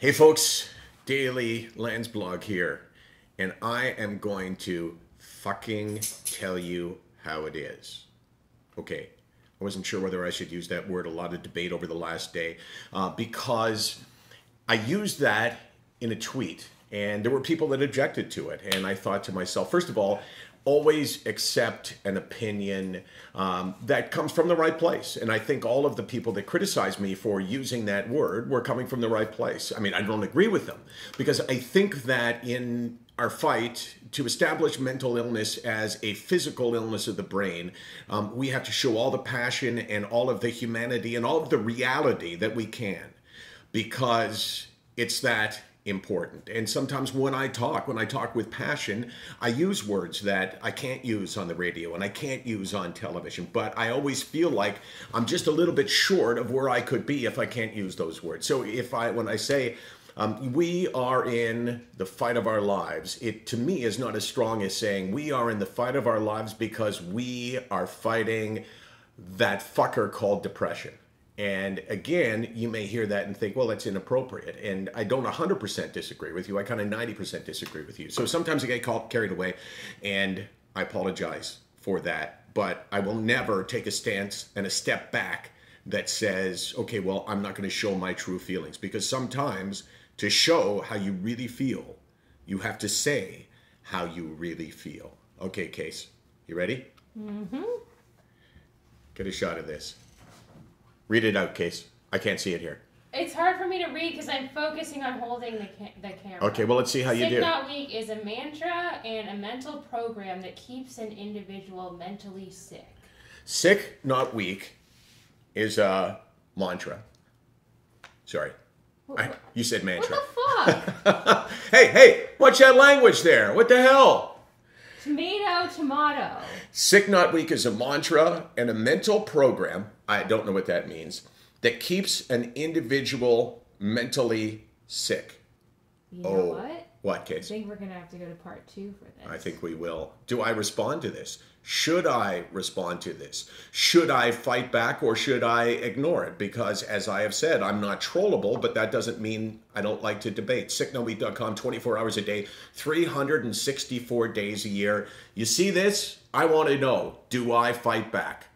Hey folks, Daily Landsblog here, and I am going to fucking tell you how it is. Okay, I wasn't sure whether I should use that word, a lot of debate over the last day, uh, because I used that in a tweet, and there were people that objected to it, and I thought to myself, first of all, always accept an opinion um, that comes from the right place. And I think all of the people that criticized me for using that word were coming from the right place. I mean, I don't agree with them because I think that in our fight to establish mental illness as a physical illness of the brain, um, we have to show all the passion and all of the humanity and all of the reality that we can because it's that important. And sometimes when I talk, when I talk with passion, I use words that I can't use on the radio and I can't use on television. But I always feel like I'm just a little bit short of where I could be if I can't use those words. So if I, when I say, um, we are in the fight of our lives. It to me is not as strong as saying we are in the fight of our lives because we are fighting that fucker called depression. And again, you may hear that and think, well, that's inappropriate. And I don't 100% disagree with you. I kind of 90% disagree with you. So sometimes I get called, carried away, and I apologize for that. But I will never take a stance and a step back that says, okay, well, I'm not going to show my true feelings. Because sometimes to show how you really feel, you have to say how you really feel. Okay, Case, you ready? Mm-hmm. Get a shot of this. Read it out, Case. I can't see it here. It's hard for me to read because I'm focusing on holding the, ca- the camera. Okay, well, let's see how you Sick do. Not Weak is a mantra and a mental program that keeps an individual mentally sick. Sick, not weak, is a mantra. Sorry. I, you said mantra. What the fuck? hey, hey, watch that language there. What the hell? Tomato. Sick Not Weak is a mantra and a mental program, I don't know what that means, that keeps an individual mentally sick. You know oh, what? What, case? I think we're gonna have to go to part two for this. I think we will. Do I respond to this? Should I respond to this? Should I fight back or should I ignore it? Because as I have said, I'm not trollable, but that doesn't mean I don't like to debate. SickNotWeak.com, 24 hours a day, 364 days a year. You see this? I want to know, do I fight back?